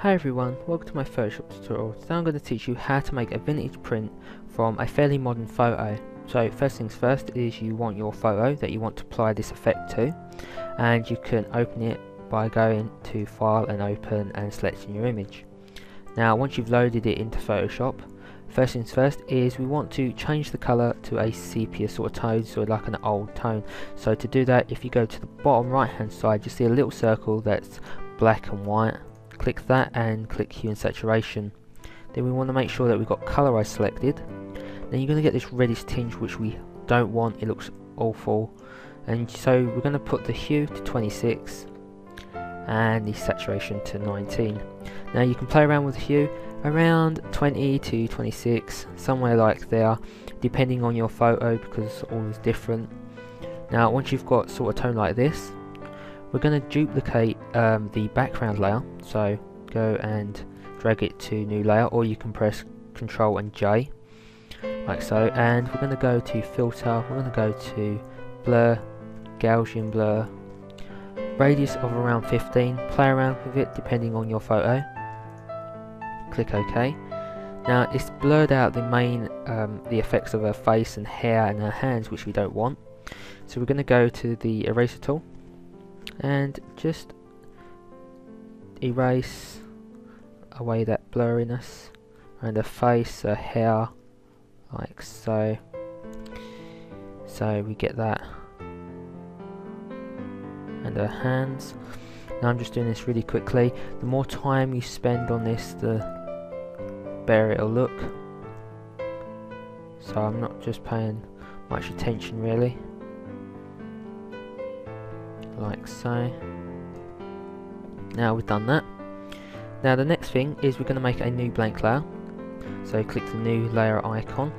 Hi everyone, welcome to my Photoshop tutorial. Today I'm going to teach you how to make a vintage print from a fairly modern photo. So first things first is you want your photo that you want to apply this effect to and you can open it by going to file and open and selecting your image. Now once you've loaded it into Photoshop, first things first is we want to change the colour to a sepia sort of tone, so like an old tone. So to do that if you go to the bottom right hand side you see a little circle that's black and white click that and click hue and saturation. Then we want to make sure that we've got colorize selected. Then you're going to get this reddish tinge which we don't want. It looks awful. And so we're going to put the hue to 26 and the saturation to 19 now you can play around with the hue around 20 to 26 somewhere like there depending on your photo because all is different. Now once you've got sort of tone like this we're going to duplicate um, the background layer. So go and drag it to new layer or you can press Ctrl and J like so. And we're going to go to filter. We're going to go to blur Gaussian blur. Radius of around 15 play around with it depending on your photo. Click OK. Now it's blurred out the main um, the effects of her face and hair and her hands which we don't want. So we're going to go to the eraser tool and just erase away that blurriness and the face, the hair, like so. So we get that. And the hands. Now I'm just doing this really quickly. The more time you spend on this, the better it'll look. So I'm not just paying much attention really like so. Now we've done that. Now the next thing is we're going to make a new blank layer. So click the new layer icon.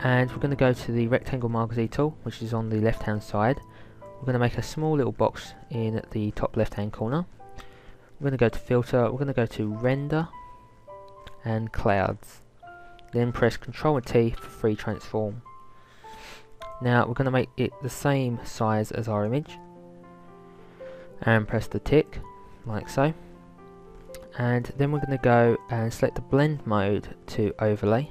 And we're going to go to the rectangle Z tool which is on the left hand side. We're going to make a small little box in the top left hand corner. We're going to go to filter we're going to go to render and clouds. Then press Ctrl T for free transform. Now we're going to make it the same size as our image and press the tick like so. And then we're going to go and select the blend mode to overlay.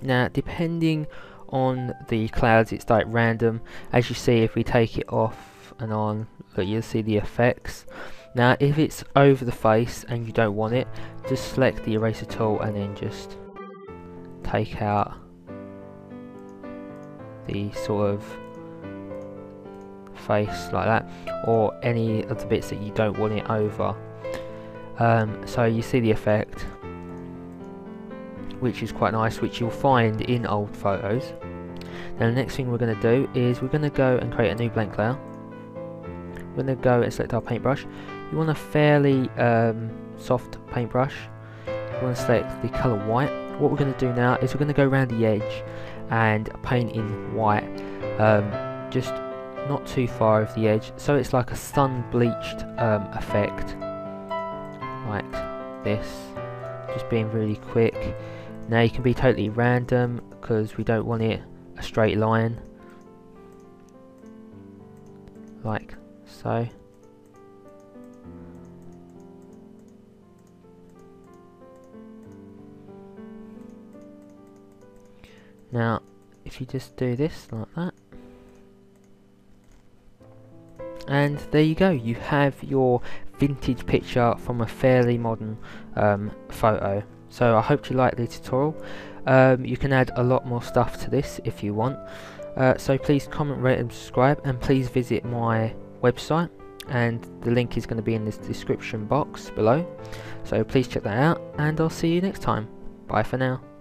Now depending on the clouds it's like random. As you see if we take it off and on you'll see the effects. Now if it's over the face and you don't want it just select the eraser tool and then just take out the sort of face like that or any of the bits that you don't want it over. Um, so you see the effect which is quite nice which you'll find in old photos. Now the next thing we're going to do is we're going to go and create a new blank layer. We're going to go and select our paintbrush. You want a fairly um, soft paintbrush. You want to select the colour white. What we're going to do now is we're going to go around the edge and paint in white. Um, just not too far of the edge so it's like a sun bleached um, effect like this just being really quick. Now you can be totally random because we don't want it a straight line like so. Now if you just do this like that and there you go you have your vintage picture from a fairly modern um, photo. So I hope you like the tutorial. Um, you can add a lot more stuff to this if you want. Uh, so please comment rate and subscribe and please visit my website and the link is going to be in this description box below. So please check that out and I'll see you next time. Bye for now